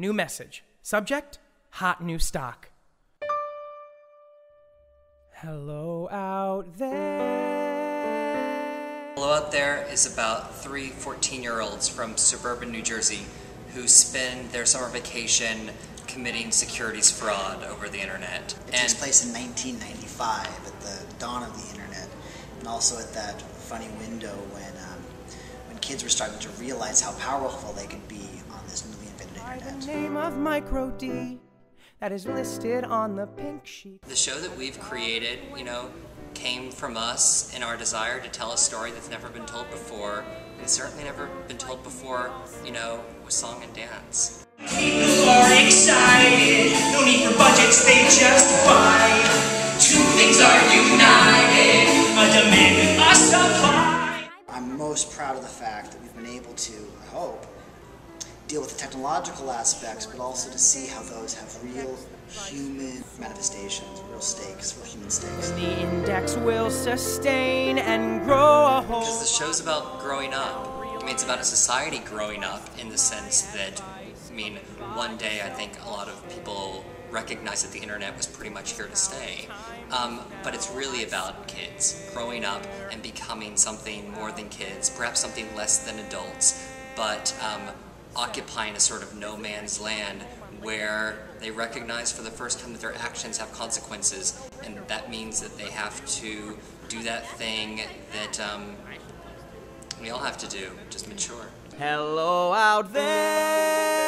New message. Subject Hot new stock. Hello out there. Hello Out There is about three 14 year olds from suburban New Jersey who spend their summer vacation committing securities fraud over the internet. It takes place in 1995 at the dawn of the internet, and also at that funny window when um, when kids were starting to realize how powerful they could be name of Micro D, that is listed on the pink sheet. the show that we've created, you know, came from us and our desire to tell a story that's never been told before, and certainly never been told before, you know, with song and dance. People are excited, no need for budgets, they just buy. Two things are united, a demand and a supply. I'm most proud of the fact that we've been able to, I hope, deal with the technological aspects, but also to see how those have real human manifestations, real stakes, real human stakes. The index will sustain and grow a Because whole. the show's about growing up. I mean, it's about a society growing up in the sense that, I mean, one day I think a lot of people recognized that the internet was pretty much here to stay. Um, but it's really about kids growing up and becoming something more than kids, perhaps something less than adults, but um, occupying a sort of no man's land where they recognize for the first time that their actions have consequences, and that means that they have to do that thing that um, we all have to do, just mature. Hello out there.